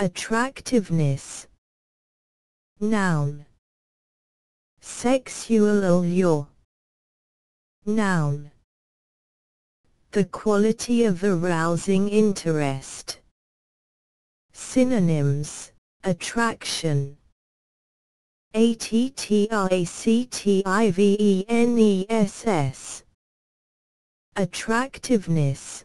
attractiveness. Noun. Sexual allure. Noun. The quality of arousing interest. Synonyms, attraction. A-T-T-I-C-T-I-V-E-N-E-S-S. Attractiveness.